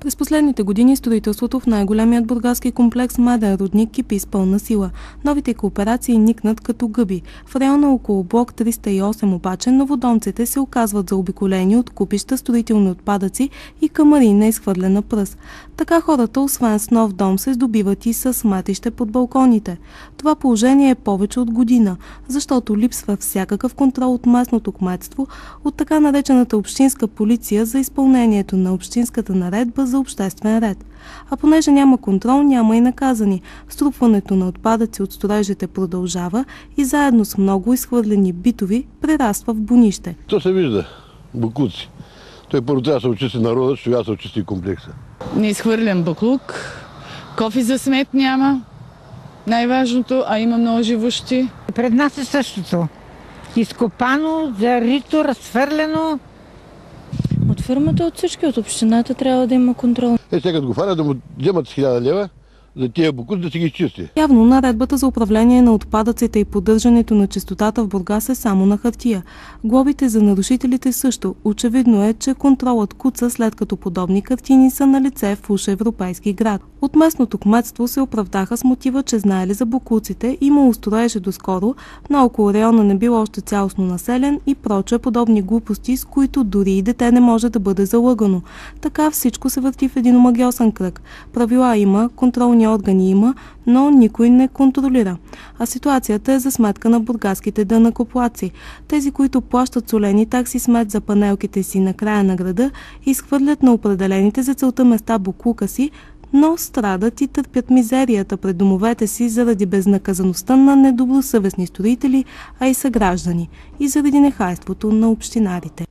През последните години строителството в най-големият бургаски комплекс Маден Рудник кипи с пълна сила. Новите кооперации никнат като гъби. В района около блок 308 обаче новодомците се оказват заобиколени от купища строителни отпадъци и камари на изхвърлена пръс. Така хората, освен с нов дом, се здобиват и с матище под балконите. Това положение е повече от година, защото липсва всякакъв контрол от местното кметство, от така наречената общинска полиция за изпълнението на общинската наредба за обществен ред. А понеже няма контрол, няма и наказани. Струпването на отпадъци от строежите продължава и заедно с много изхвърлени битови прераства в бунище. То се вижда. Букуци. Той първо трябва да се очисти народа, ще тогава се очисти комплекса. Не изхвърлям буклук, кофи за смет няма, най-важното, а има много живущи. Пред нас е същото. Изкопано, зарито, разфърлено. Фирмата, от всички, от общината трябва да има контрол. Е, сега го фана да му вземат с 1000 лева за тия букуци да си ги изчисти. Явно наредбата за управление на отпадъците и поддържането на чистотата в Бургас е само на хартия. Глобите за нарушителите също. Очевидно е, че контролът куца след като подобни картини са на лице в уж европейски град. От местното кметство се оправдаха с мотива, че знаели за букуците, имало строеше доскоро, но около района не бил още цялостно населен и проче подобни глупости, с които дори и дете не може да бъде залъгано. Така всичко се върти в един омагиосен кръг. Правила има, контролни органи има, но никой не контролира. А ситуацията е за сметка на бургаските дънакоплаци. Тези, които плащат солени такси смет за панелките си на края на града, изхвърлят на определените за целта места буклука си, но страдат и търпят мизерията пред домовете си заради безнаказаността на недобросъвестни строители, а и съграждани и заради нехайството на общинарите.